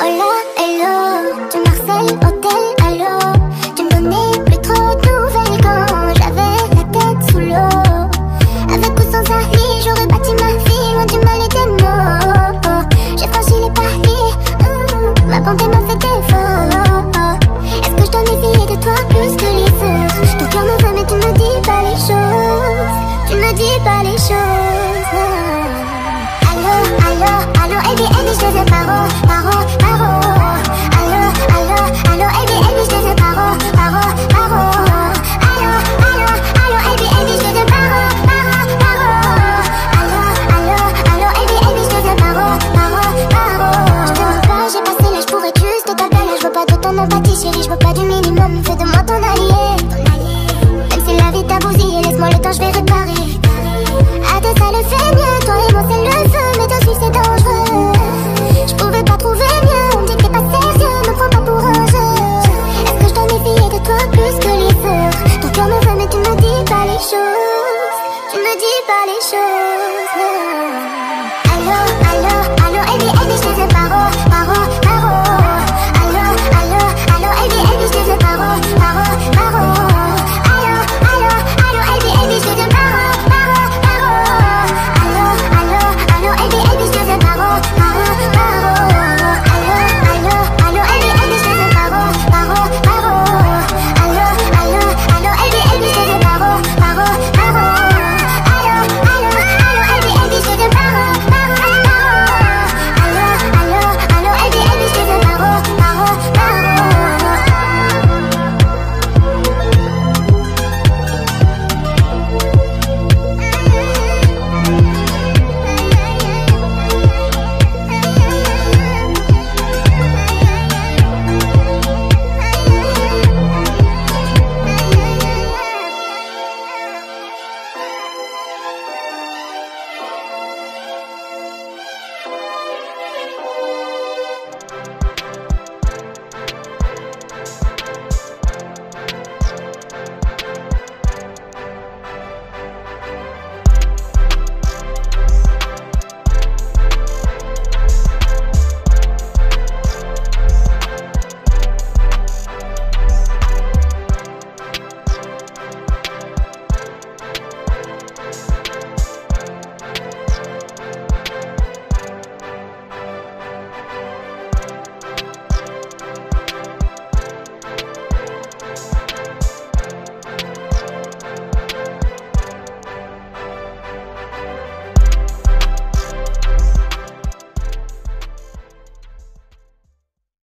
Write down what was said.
hola, hello. Du Marseille, hôtel, allô. Tu me donnais plus trop de nouvelles quand j'avais la tête sous l'eau. Avec ou sans avis, j'aurais bâti ma vie loin du mal et des mots J'ai franchi les paris, hum, ma bonté m'a fait défaut Est-ce que je dois méfier de toi plus que les autres? Ton cœur me va mais tu ne me dis pas les choses. Tu ne me dis pas les choses. dis pas les choses, non.